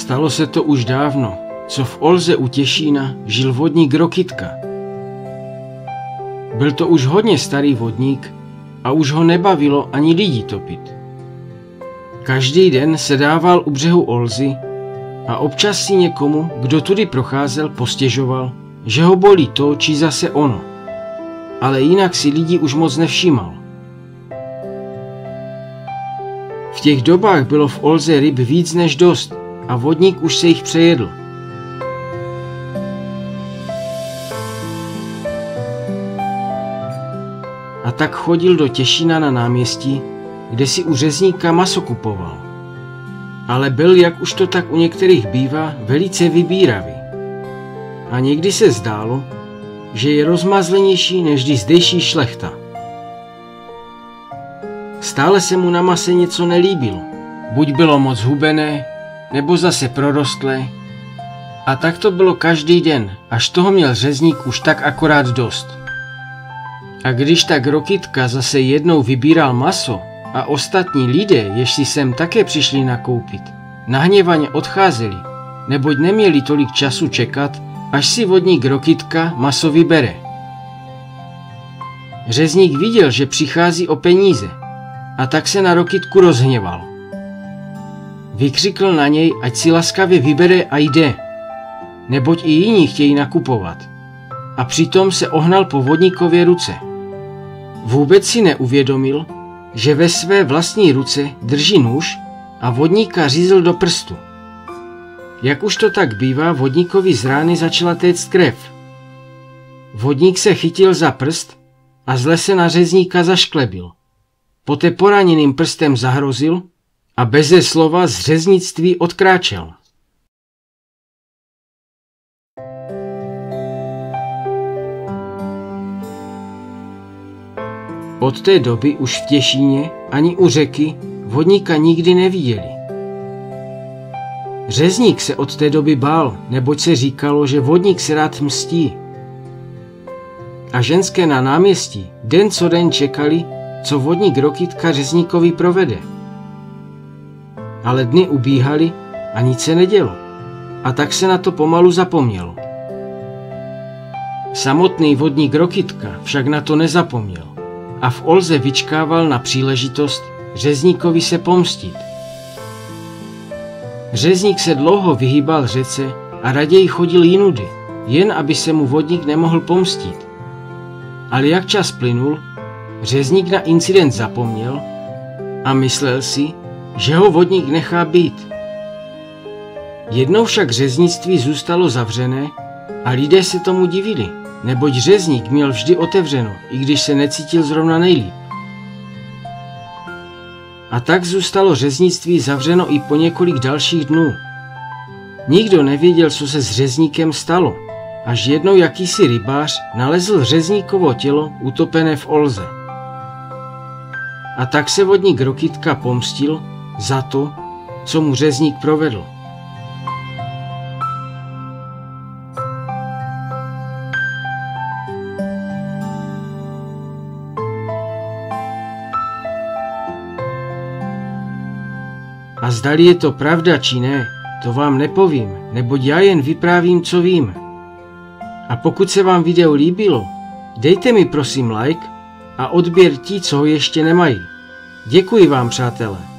Stalo se to už dávno, co v Olze u Těšína žil vodník Rokitka. Byl to už hodně starý vodník a už ho nebavilo ani lidi topit. Každý den se dával u břehu Olzy a občas si někomu, kdo tudy procházel, postěžoval, že ho bolí to či zase ono. Ale jinak si lidi už moc nevšímal. V těch dobách bylo v Olze ryb víc než dost a vodník už se jich přejedl. A tak chodil do Těšina na náměstí, kde si u řezníka maso kupoval. Ale byl, jak už to tak u některých bývá, velice vybíravý. A někdy se zdálo, že je rozmazlenější než zdejší šlechta. Stále se mu na mase něco nelíbilo. Buď bylo moc hubené, nebo zase prorostlé. A tak to bylo každý den, až toho měl řezník už tak akorát dost. A když tak Rokitka zase jednou vybíral maso a ostatní lidé, jež si sem také přišli nakoupit, nahněvaně odcházeli, neboť neměli tolik času čekat, až si vodník Rokitka maso vybere. Řezník viděl, že přichází o peníze a tak se na Rokitku rozhněval. Vykřikl na něj, ať si laskavě vybere a jde, neboť i jiní chtějí nakupovat. A přitom se ohnal po vodníkově ruce. Vůbec si neuvědomil, že ve své vlastní ruce drží nůž a vodníka řízl do prstu. Jak už to tak bývá, vodníkovi z rány začala téct krev. Vodník se chytil za prst a zle se na řezníka zašklebil. Poté poraněným prstem zahrozil a beze slova z řeznictví odkráčel. Od té doby už v Těšíně ani u řeky vodníka nikdy neviděli. Řezník se od té doby bál, neboť se říkalo, že vodník se rád mstí. A ženské na náměstí den co den čekali, co vodník Rokitka řezníkovi provede. Ale dny ubíhaly a nic se nedělo. A tak se na to pomalu zapomnělo. Samotný vodník Rokitka však na to nezapomněl a v Olze vyčkával na příležitost řezníkovi se pomstit. Řezník se dlouho vyhýbal řece a raději chodil jinudy, jen aby se mu vodník nemohl pomstit. Ale jak čas plynul, řezník na incident zapomněl a myslel si, že ho vodník nechá být. Jednou však řeznictví zůstalo zavřené a lidé se tomu divili, neboť řezník měl vždy otevřeno, i když se necítil zrovna nejlíp. A tak zůstalo řeznictví zavřeno i po několik dalších dnů. Nikdo nevěděl, co se s řezníkem stalo, až jednou jakýsi rybář nalezl řezníkovo tělo utopené v Olze. A tak se vodník Rokitka pomstil za to, co mu řezník provedl. A zdali je to pravda či ne, to vám nepovím, neboť já jen vyprávím, co vím. A pokud se vám video líbilo, dejte mi prosím like a odběr ti, co ho ještě nemají. Děkuji vám, přátelé.